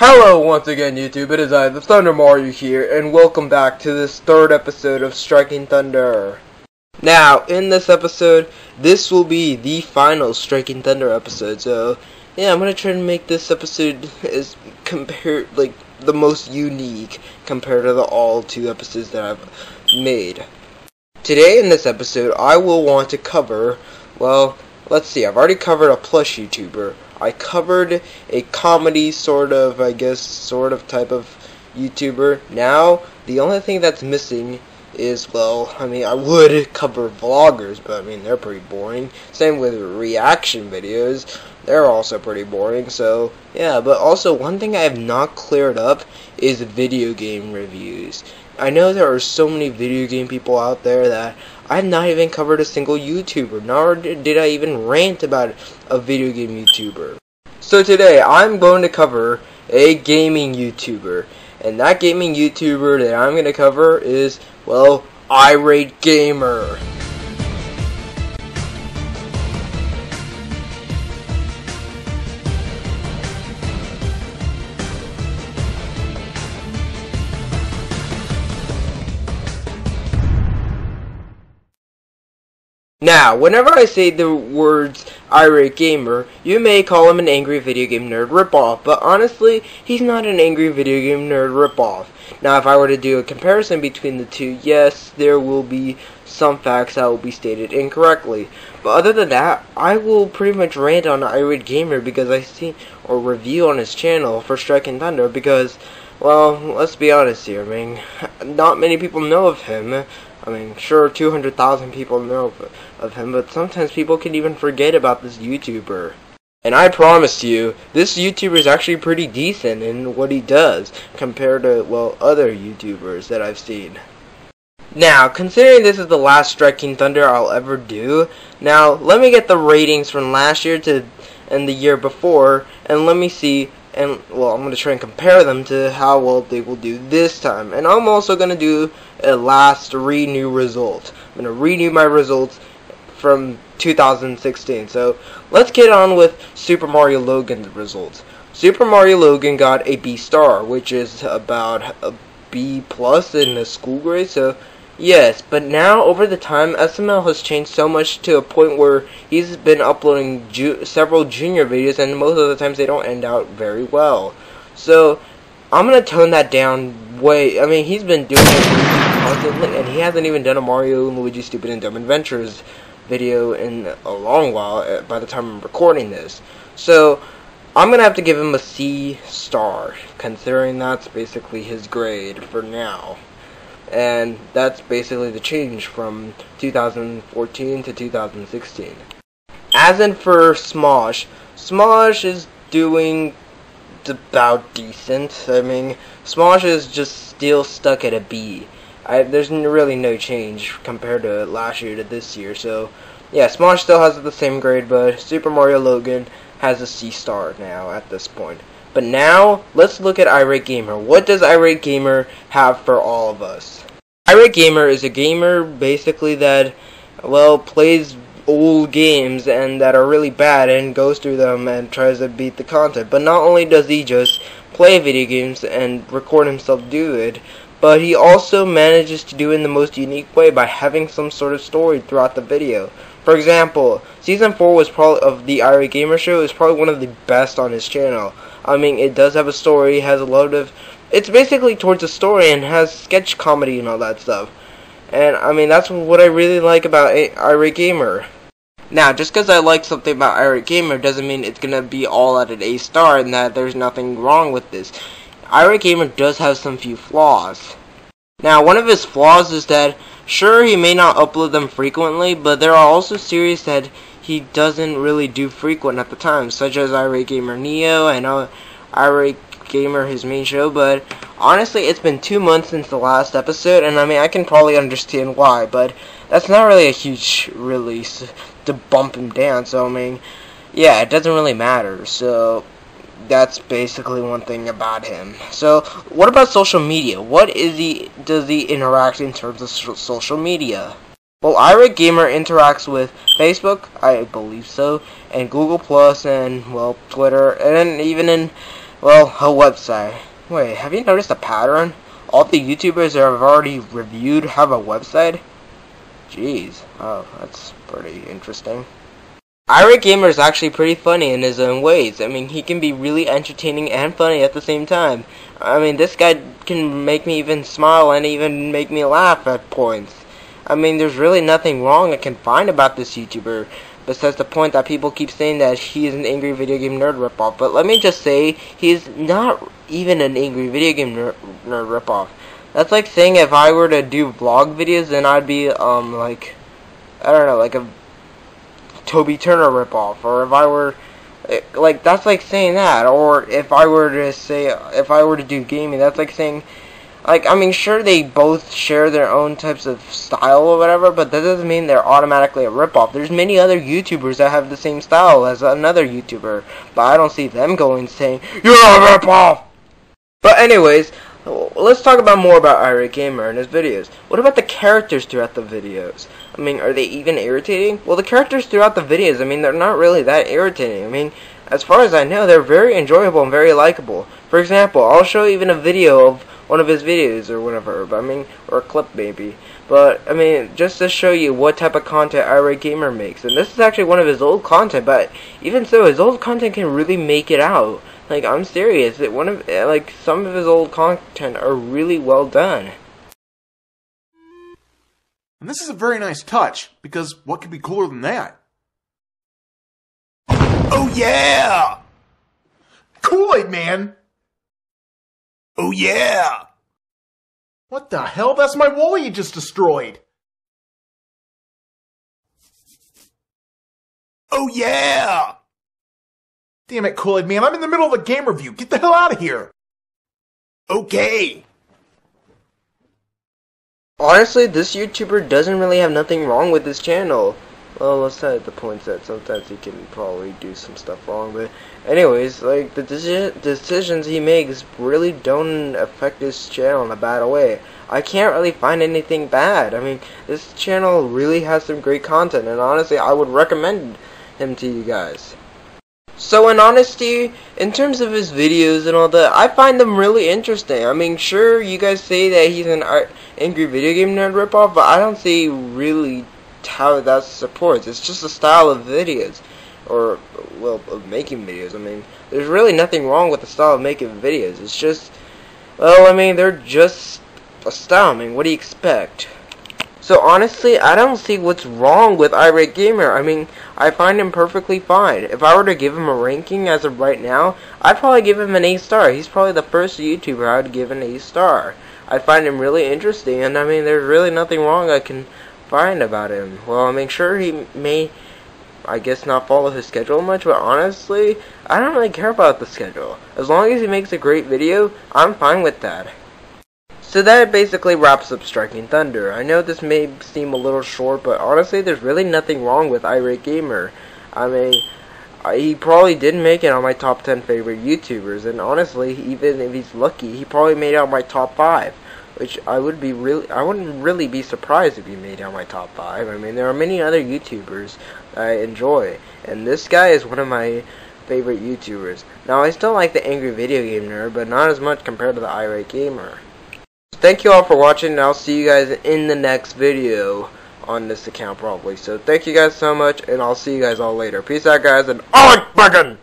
Hello once again YouTube, it is I, the Thunder Mario here, and welcome back to this third episode of Striking Thunder. Now, in this episode, this will be the final Striking Thunder episode, so yeah, I'm gonna try to make this episode as compared, like, the most unique compared to the all two episodes that I've made. Today in this episode, I will want to cover, well, let's see, I've already covered a plush YouTuber, I covered a comedy sort of, I guess, sort of type of YouTuber. Now, the only thing that's missing is, well, I mean, I would cover vloggers, but I mean, they're pretty boring. Same with reaction videos. They're also pretty boring, so, yeah, but also, one thing I have not cleared up is video game reviews. I know there are so many video game people out there that I've not even covered a single YouTuber, nor did I even rant about a video game YouTuber. So today, I'm going to cover a gaming YouTuber. And that gaming YouTuber that I'm going to cover is, well, Irate Gamer. Now, whenever I say the words irate gamer, you may call him an angry video game nerd ripoff, but honestly, he's not an angry video game nerd ripoff. Now, if I were to do a comparison between the two, yes, there will be some facts that will be stated incorrectly. But other than that, I will pretty much rant on Irate Gamer because I see or review on his channel for Striking Thunder because, well, let's be honest here, I mean, not many people know of him. I mean, sure, 200,000 people know of him, but sometimes people can even forget about this YouTuber. And I promise you, this YouTuber is actually pretty decent in what he does compared to, well, other YouTubers that I've seen. Now, considering this is the last Striking Thunder I'll ever do, now let me get the ratings from last year to and the year before, and let me see and well, I'm going to try and compare them to how well they will do this time. And I'm also going to do a last renew result. I'm going to renew my results from 2016. So let's get on with Super Mario Logan's results. Super Mario Logan got a B star, which is about a B plus in the school grade. So Yes, but now over the time, SML has changed so much to a point where he's been uploading ju several junior videos, and most of the times they don't end out very well. So I'm gonna tone that down way. I mean, he's been doing it constantly, and he hasn't even done a Mario and Luigi Stupid and Dumb Adventures video in a long while. Uh, by the time I'm recording this, so. I'm gonna have to give him a C star, considering that's basically his grade for now and that's basically the change from 2014 to 2016. As in for Smosh, Smosh is doing about decent. I mean, Smosh is just still stuck at a B. I, there's really no change compared to last year to this year. So, yeah, Smosh still has the same grade, but Super Mario Logan has a C star now at this point. But now, let's look at Irate Gamer. What does Irate Gamer have for all of us? Irate Gamer is a gamer basically that, well, plays old games and that are really bad and goes through them and tries to beat the content. But not only does he just play video games and record himself do it, but he also manages to do it in the most unique way by having some sort of story throughout the video. For example, season 4 was probably of the Irate Gamer show is probably one of the best on his channel. I mean, it does have a story, has a lot of it's basically towards a story and has sketch comedy and all that stuff. And I mean, that's what I really like about Irate Gamer. Now, just because I like something about Irate Gamer doesn't mean it's gonna be all at an A star and that there's nothing wrong with this. Irate Gamer does have some few flaws. Now, one of his flaws is that Sure, he may not upload them frequently, but there are also series that he doesn't really do frequent at the time, such as Irate Gamer Neo and uh, Irate Gamer, his main show, but honestly, it's been two months since the last episode, and I mean, I can probably understand why, but that's not really a huge release to bump him down, so I mean, yeah, it doesn't really matter, so that's basically one thing about him. So, what about social media? What is he does he interact in terms of social media? Well, Irate Gamer interacts with Facebook, I believe so, and Google Plus, and well, Twitter, and even in Well, a website. Wait, have you noticed a pattern? All the YouTubers that I've already reviewed have a website? Jeez. Oh, that's pretty interesting. Irate Gamer is actually pretty funny in his own ways. I mean, he can be really entertaining and funny at the same time. I mean, this guy can make me even smile and even make me laugh at points. I mean, there's really nothing wrong I can find about this YouTuber besides the point that people keep saying that he is an angry video game nerd ripoff. But let me just say, he's not even an angry video game nerd, nerd ripoff. That's like saying if I were to do vlog videos, then I'd be, um, like, I don't know, like a Toby Turner ripoff, or if I were eh, like that's like saying that, or if I were to say if I were to do gaming, that's like saying like I mean sure they both share their own types of style or whatever, but that doesn't mean they're automatically a ripoff. There's many other YouTubers that have the same style as another YouTuber, but I don't see them going saying you're a ripoff. But anyways, let's talk about more about Irate Gamer and his videos. What about the characters throughout the videos? I mean, are they even irritating? Well, the characters throughout the videos, I mean, they're not really that irritating. I mean, as far as I know, they're very enjoyable and very likable. For example, I'll show even a video of one of his videos or whatever, but I mean, or a clip maybe. But, I mean, just to show you what type of content Irate Gamer makes. And this is actually one of his old content, but even so, his old content can really make it out. Like, I'm serious. That one of, eh, like, some of his old content are really well done. And this is a very nice touch, because what could be cooler than that? Oh yeah! Kool-Aid Man! Oh yeah! What the hell? That's my wall you just destroyed! Oh yeah! Damn it, Kool-Aid Man, I'm in the middle of a game review. Get the hell out of here! Okay. Honestly, this YouTuber doesn't really have nothing wrong with his channel. Well, let's at the point that sometimes he can probably do some stuff wrong, but anyways, like, the deci decisions he makes really don't affect his channel in a bad way. I can't really find anything bad. I mean, this channel really has some great content, and honestly, I would recommend him to you guys. So in honesty, in terms of his videos and all that, I find them really interesting. I mean, sure, you guys say that he's an angry video game nerd ripoff, but I don't see really how that supports. It's just a style of videos, or well, of making videos. I mean, there's really nothing wrong with the style of making videos. It's just, well, I mean, they're just a style. I mean, what do you expect? So honestly, I don't see what's wrong with Irate Gamer. I mean, I find him perfectly fine. If I were to give him a ranking as of right now, I'd probably give him an A star. He's probably the first YouTuber I'd give an A star. I find him really interesting, and I mean, there's really nothing wrong I can find about him. Well, I mean, sure, he may, I guess, not follow his schedule much, but honestly, I don't really care about the schedule. As long as he makes a great video, I'm fine with that. So that basically wraps up Striking Thunder. I know this may seem a little short, but honestly, there's really nothing wrong with Irate Gamer. I mean, he probably didn't make it on my top 10 favorite YouTubers, and honestly, even if he's lucky, he probably made out my top 5. Which I would be really, I wouldn't really be surprised if he made out my top 5. I mean, there are many other YouTubers I enjoy, and this guy is one of my favorite YouTubers. Now, I still like the Angry Video Game Nerd, but not as much compared to the Irate Gamer. Thank you all for watching, and I'll see you guys in the next video on this account probably. So thank you guys so much, and I'll see you guys all later. Peace out, guys, and Bacon!